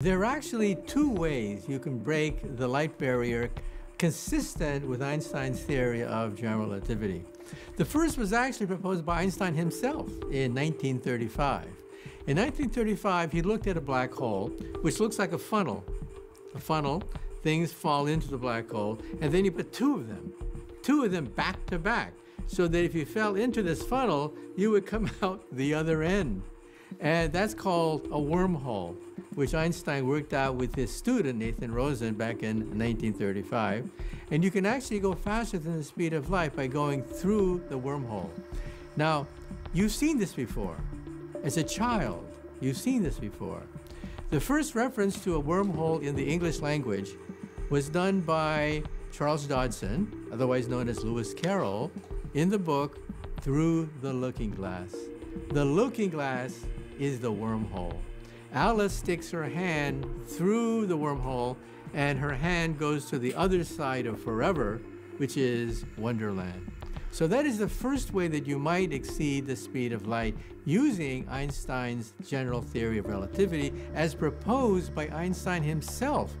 There are actually two ways you can break the light barrier consistent with Einstein's theory of general relativity. The first was actually proposed by Einstein himself in 1935. In 1935, he looked at a black hole, which looks like a funnel. A funnel, things fall into the black hole, and then you put two of them, two of them back to back, so that if you fell into this funnel, you would come out the other end. And that's called a wormhole, which Einstein worked out with his student, Nathan Rosen, back in 1935. And you can actually go faster than the speed of light by going through the wormhole. Now, you've seen this before. As a child, you've seen this before. The first reference to a wormhole in the English language was done by Charles Dodgson, otherwise known as Lewis Carroll, in the book Through the Looking Glass. The looking glass is the wormhole. Alice sticks her hand through the wormhole, and her hand goes to the other side of forever, which is Wonderland. So that is the first way that you might exceed the speed of light using Einstein's general theory of relativity as proposed by Einstein himself.